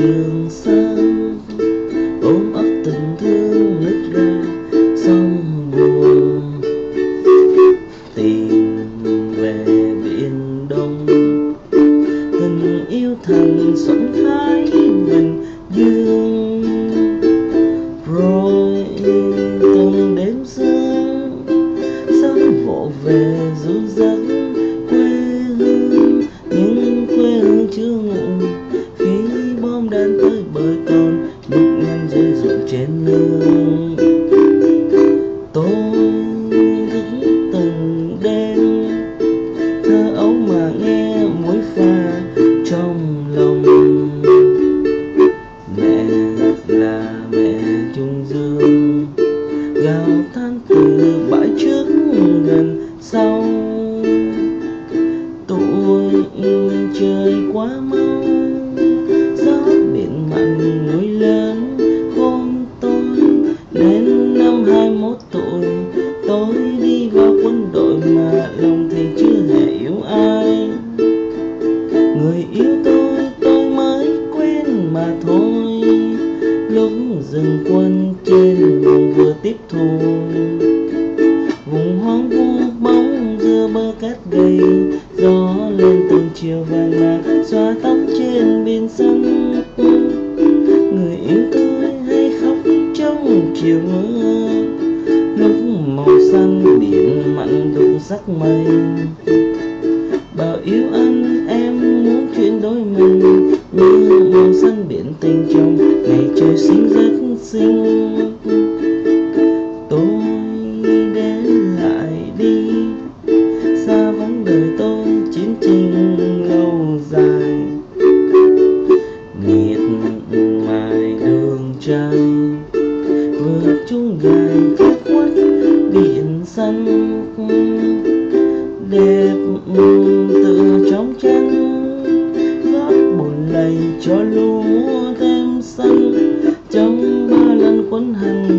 trường sơn. Ôm ấp tình thương nứt ra sông buồn. Tìm về biển đông. Nhân trên nương tôi đứng từng đêm, thơ ấu mà nghe muối pha trong lòng. Mẹ là mẹ trung dương gào than từ bãi trước gần sau. Tuổi trời quá mau người yêu tôi tôi mới quên mà thôi. Lúc dừng quân trên đường vừa tiếp thu. Vùng hoang vu bóng giữa bờ cát gầy. Gió lên từng chiều vàng là xóa tóc trên biển sân người yêu tôi hay khóc trong chiều mưa. Lúc màu xanh biển mặn đục sắc mây. Bảo yêu anh quanh biển tinh trong ngày trời xinh rất xinh. Tôi đến lại đi xa vắng đời tôi chiến trình lâu dài. Nghiệt mài đường trai vượt chung gai khắc khuất biển xanh. Đẹp tự trong chân, góp buồn tranh cho luôn hằng